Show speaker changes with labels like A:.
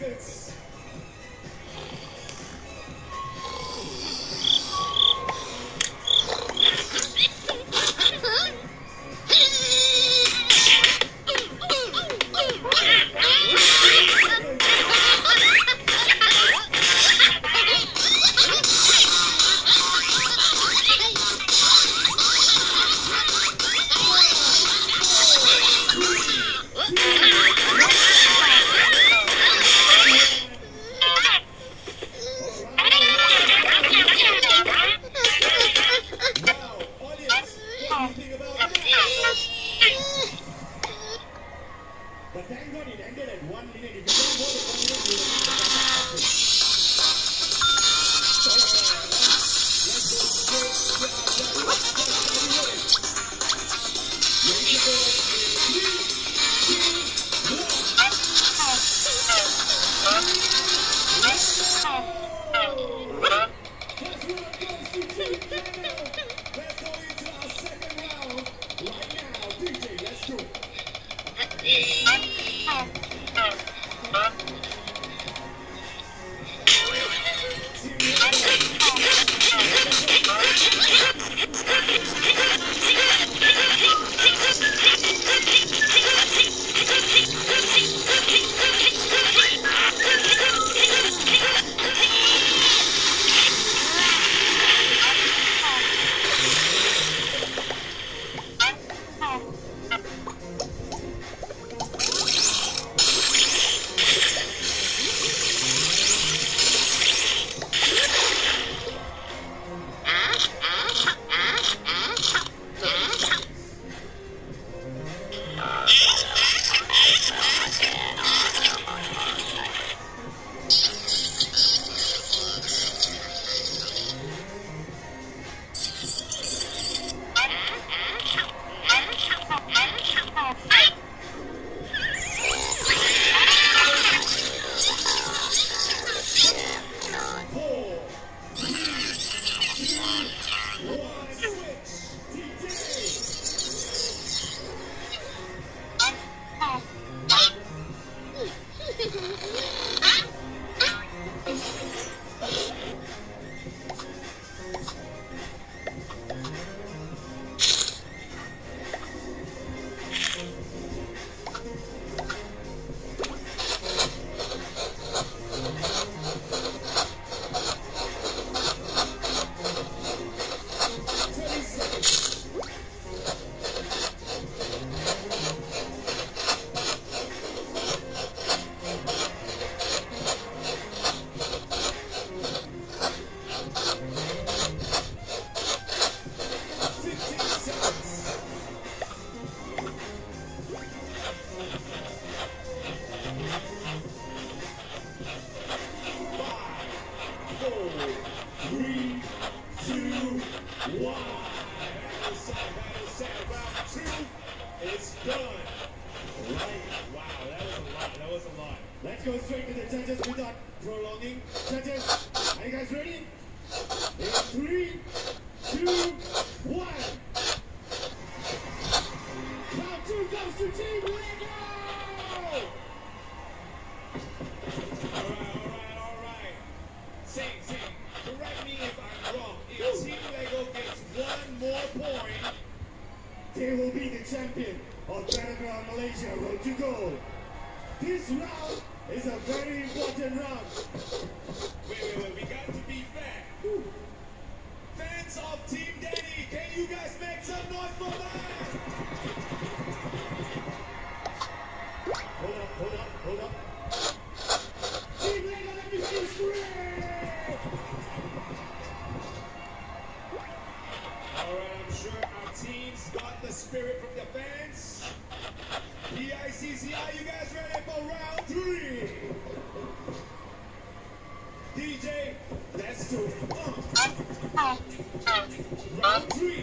A: seconds. But thank God it ended at one minute. Round two goes to Team Lego! All right, all right, all right. Sing, sing. Correct me if I'm wrong. If Team Lego gets one more point, they will be the champion of Battleground Malaysia Road to Gold. This round is a very important round. Got the spirit from the fans. Are you guys ready for round three? DJ, let's do it. Round three.